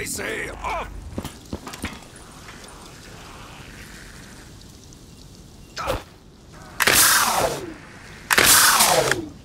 I say, off! Ow! Ow!